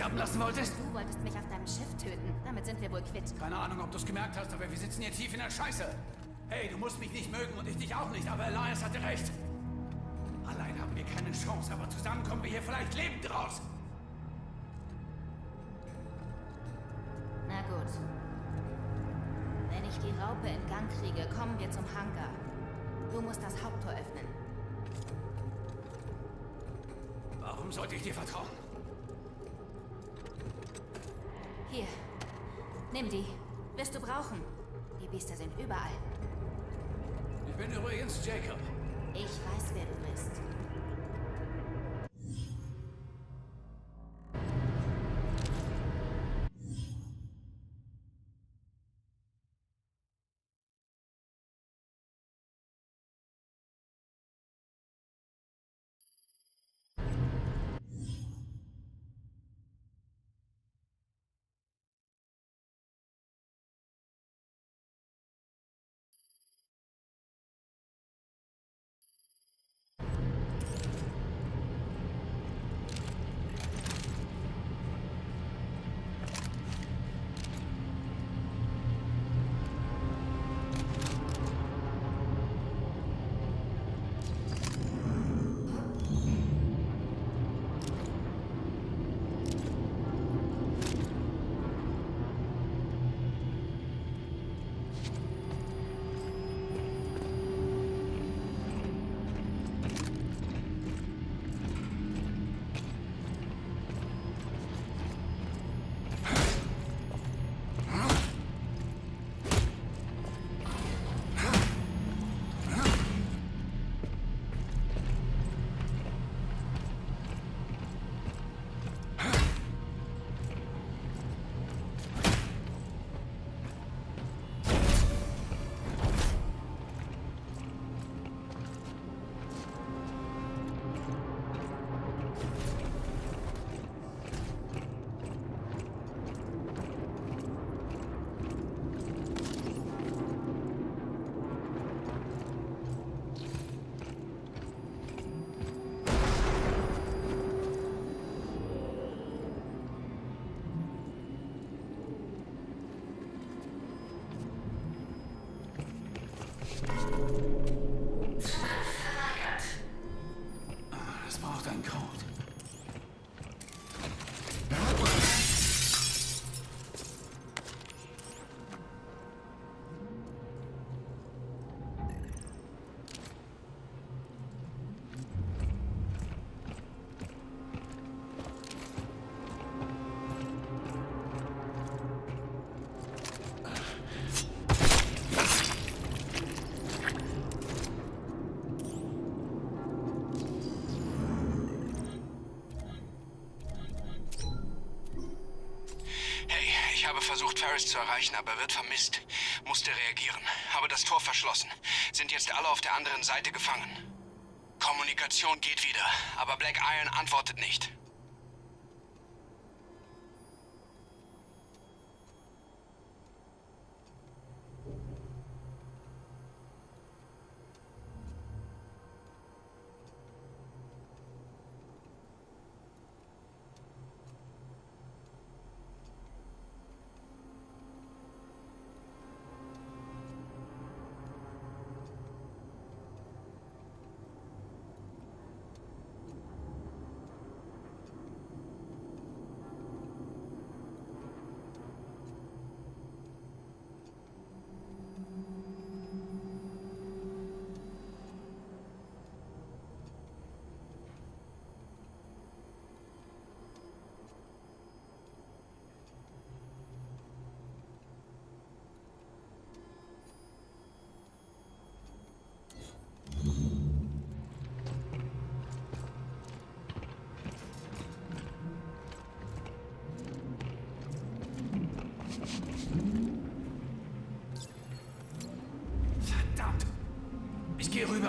sterben lassen wolltest? Du wolltest mich auf deinem Schiff töten. Damit sind wir wohl quitt. Keine Ahnung, ob du es gemerkt hast, aber wir sitzen hier tief in der Scheiße. Hey, du musst mich nicht mögen und ich dich auch nicht, aber Elias hatte recht. Allein haben wir keine Chance, aber zusammen kommen wir hier vielleicht lebend raus. Na gut. Wenn ich die Raupe in Gang kriege, kommen wir zum Hangar. Du musst das Haupttor öffnen. Warum sollte ich dir vertrauen? Hier. Nimm die. Wirst du brauchen. Die Biester sind überall. Ich bin übrigens Jacob. Ich weiß, wer du bist. Das braucht einen Code. Ferris zu erreichen, aber er wird vermisst. Musste reagieren. Habe das Tor verschlossen. Sind jetzt alle auf der anderen Seite gefangen. Kommunikation geht wieder, aber Black Iron antwortet nicht.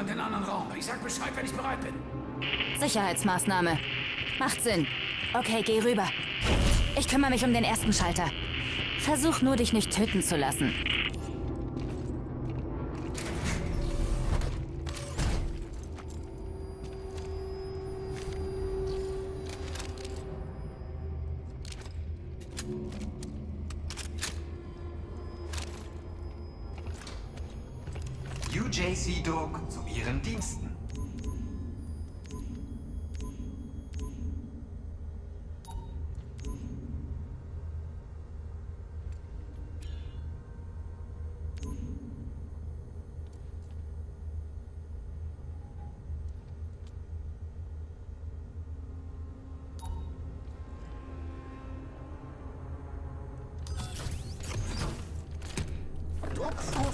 In den anderen Raum. Ich sag Bescheid, wenn ich bereit bin. Sicherheitsmaßnahme. Macht Sinn. Okay, geh rüber. Ich kümmere mich um den ersten Schalter. Versuch nur, dich nicht töten zu lassen.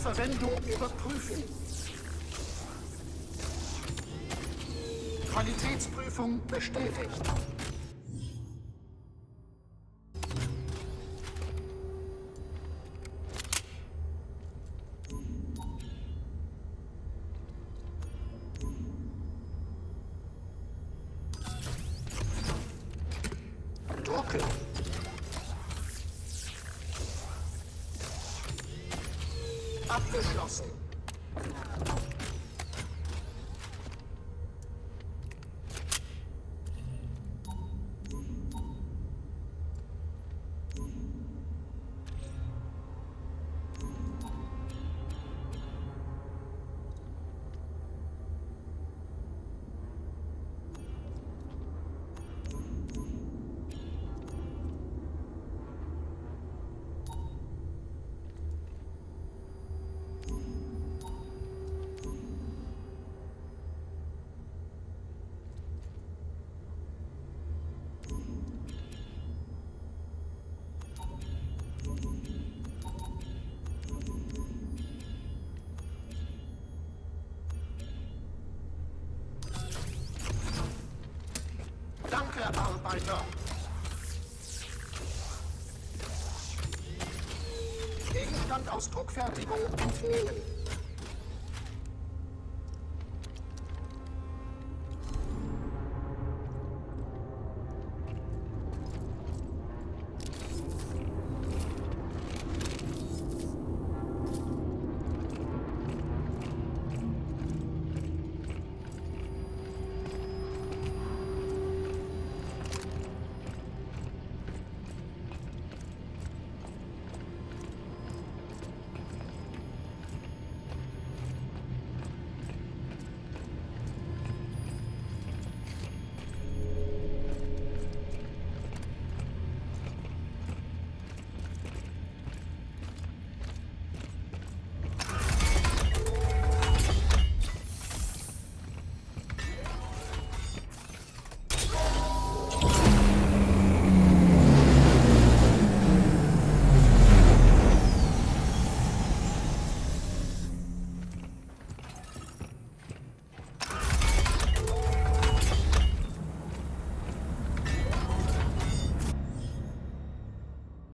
Druckvorverwendung überprüfen. Qualitätsprüfung bestätigt. Danke, Arbeiter. Gegenstand aus Druckfertigung entnehmen.